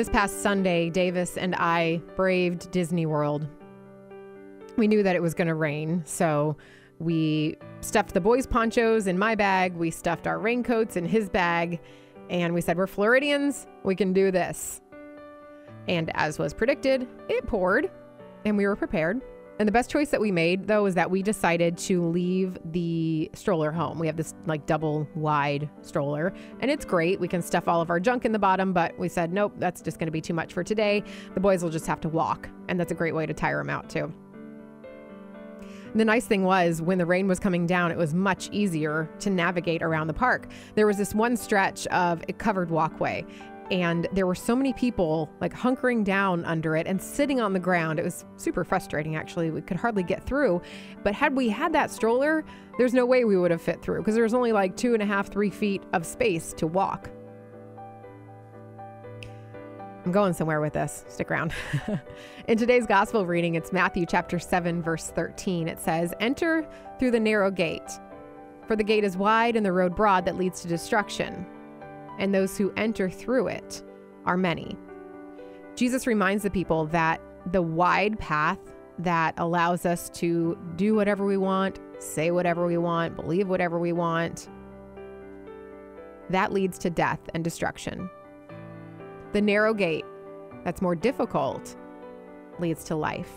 This past Sunday, Davis and I braved Disney World. We knew that it was going to rain, so we stuffed the boys' ponchos in my bag, we stuffed our raincoats in his bag, and we said, We're Floridians, we can do this. And as was predicted, it poured, and we were prepared. And the best choice that we made, though, is that we decided to leave the stroller home. We have this like double wide stroller, and it's great. We can stuff all of our junk in the bottom, but we said, nope, that's just going to be too much for today. The boys will just have to walk, and that's a great way to tire them out, too. The nice thing was, when the rain was coming down, it was much easier to navigate around the park. There was this one stretch of a covered walkway, and there were so many people like hunkering down under it and sitting on the ground. It was super frustrating, actually. We could hardly get through. But had we had that stroller, there's no way we would have fit through because there was only like two and a half, three feet of space to walk. I'm going somewhere with this. Stick around. In today's gospel reading, it's Matthew chapter 7, verse 13. It says, Enter through the narrow gate, for the gate is wide and the road broad that leads to destruction and those who enter through it are many. Jesus reminds the people that the wide path that allows us to do whatever we want, say whatever we want, believe whatever we want, that leads to death and destruction. The narrow gate that's more difficult leads to life.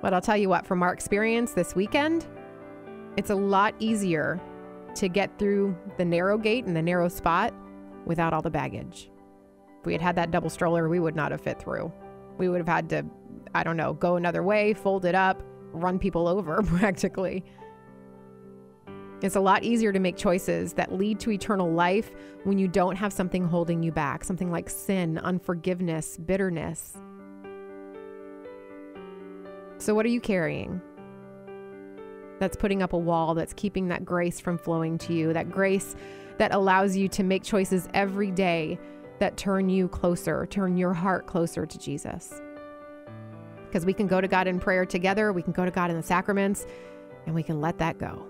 But I'll tell you what, from our experience this weekend, it's a lot easier to get through the narrow gate and the narrow spot without all the baggage. If we had had that double stroller, we would not have fit through. We would have had to, I don't know, go another way, fold it up, run people over practically. It's a lot easier to make choices that lead to eternal life when you don't have something holding you back, something like sin, unforgiveness, bitterness. So, what are you carrying? That's putting up a wall that's keeping that grace from flowing to you, that grace that allows you to make choices every day that turn you closer, turn your heart closer to Jesus. Because we can go to God in prayer together, we can go to God in the sacraments, and we can let that go.